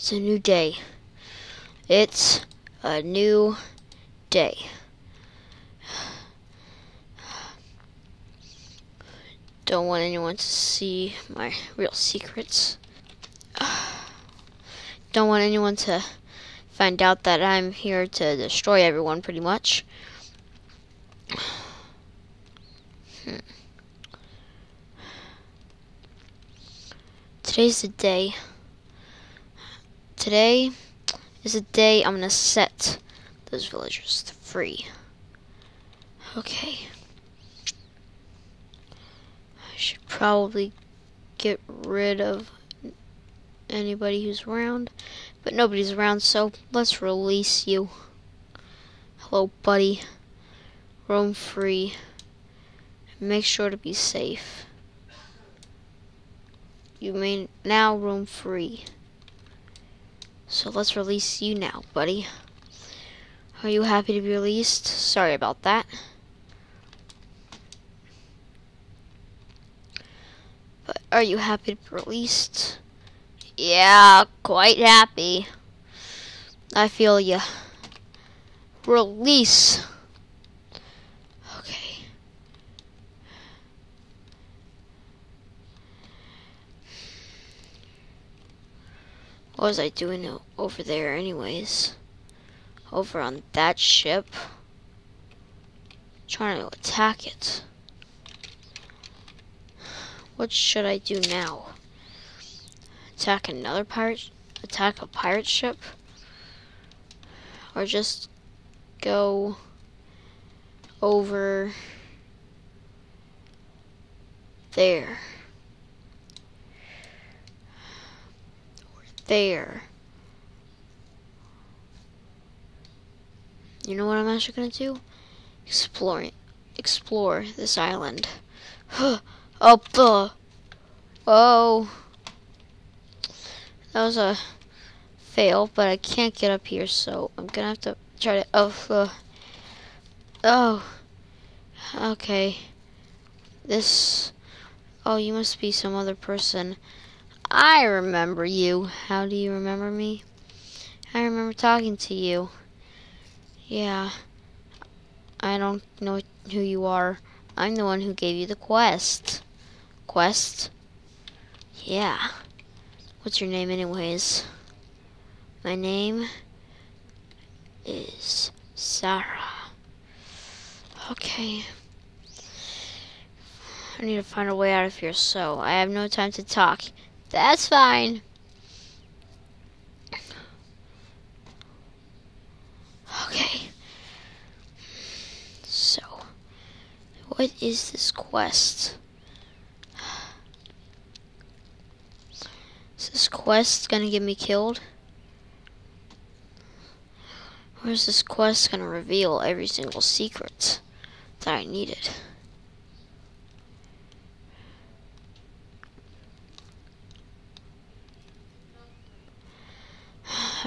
It's a new day. It's a new day. Don't want anyone to see my real secrets. Don't want anyone to find out that I'm here to destroy everyone, pretty much. Hmm. Today's the day. Today is the day I'm gonna set those villagers free. Okay. I should probably get rid of anybody who's around, but nobody's around, so let's release you. Hello, buddy. Roam free. Make sure to be safe. You may now roam free. So let's release you now, buddy. Are you happy to be released? Sorry about that. But are you happy to be released? Yeah, quite happy. I feel you. Release. Okay. What was I doing over there anyways? Over on that ship. Trying to attack it. What should I do now? Attack another pirate? Attack a pirate ship? Or just go over there? There? You know what I'm actually gonna do? Explore, explore this island. oh, uh, oh. That was a fail, but I can't get up here, so I'm gonna have to try to. Oh, uh, oh. Okay. This. Oh, you must be some other person. I remember you. How do you remember me? I remember talking to you. Yeah. I don't know who you are. I'm the one who gave you the quest. Quest? Yeah. What's your name anyways? My name is Sarah. Okay. I need to find a way out of here, so I have no time to talk. That's fine. Okay. So, what is this quest? Is this quest gonna get me killed? Or is this quest gonna reveal every single secret that I needed?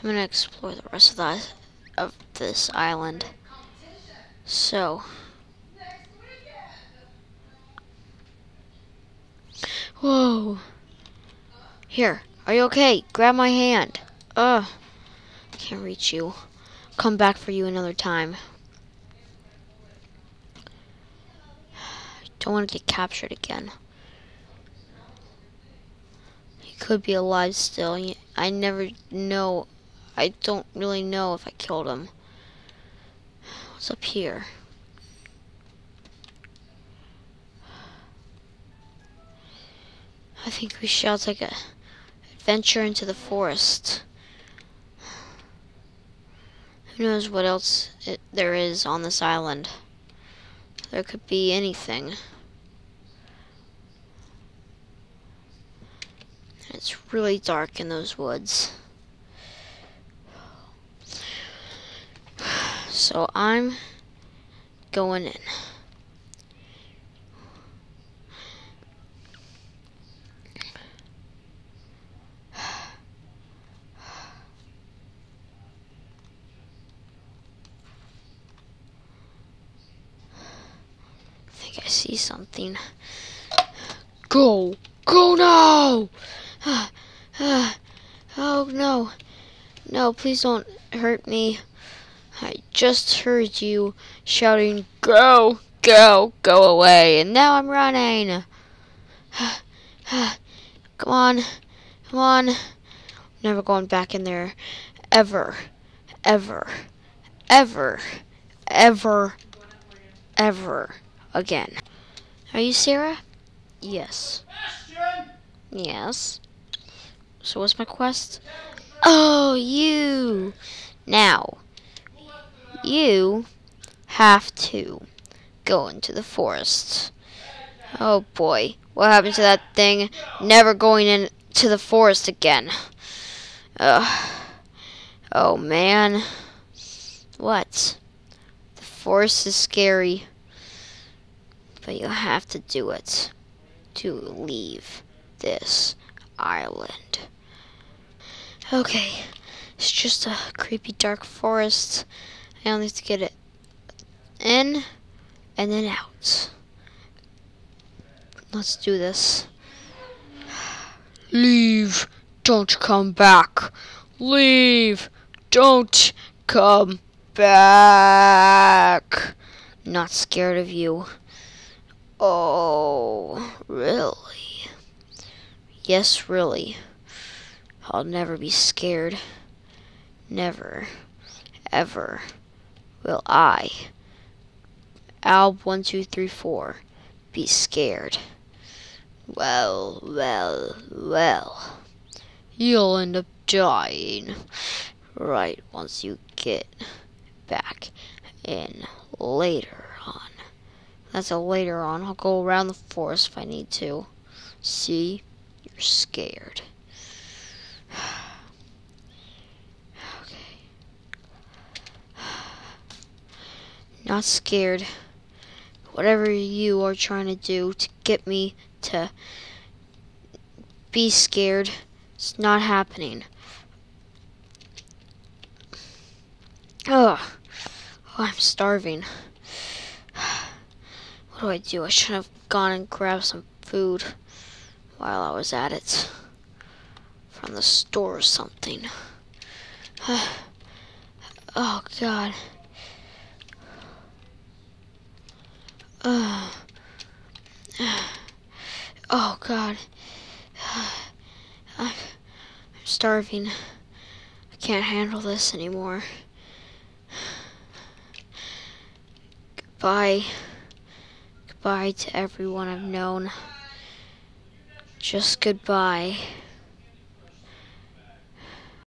I'm gonna explore the rest of the of this island. So Whoa. Here, are you okay? Grab my hand. Ugh. Can't reach you. Come back for you another time. Don't want to get captured again. He could be alive still. I never know. I don't really know if I killed him. What's up here? I think we shall take a adventure into the forest. Who knows what else it, there is on this island? There could be anything. It's really dark in those woods. So I'm going in. I think I see something. Go! Go now! Oh no. No, please don't hurt me. I just heard you shouting, Go, go, go away, and now I'm running. come on, come on. Never going back in there. Ever, ever, ever, ever, ever again. Are you Sarah? Yes. Yes. So what's my quest? Oh, you. Now, you have to go into the forest. Oh boy, what happened to that thing? Never going into the forest again. Ugh. Oh man. What? The forest is scary. But you'll have to do it to leave this island. Okay, it's just a creepy dark forest. I only have to get it in and then out. Let's do this. Leave. Don't come back. Leave. Don't come back. Not scared of you. Oh, really? Yes, really. I'll never be scared. Never, ever will I, Al1234, be scared. Well, well, well. You'll end up dying right once you get back in later on. That's a later on. I'll go around the forest if I need to. See? You're scared. okay. Not scared. Whatever you are trying to do to get me to be scared, it's not happening. Ugh. Oh, I'm starving. What do I do? I should have gone and grabbed some food while I was at it. From the store or something. oh, God. Uh, oh, God. I'm starving. I can't handle this anymore. Goodbye. Goodbye to everyone I've known. Just goodbye.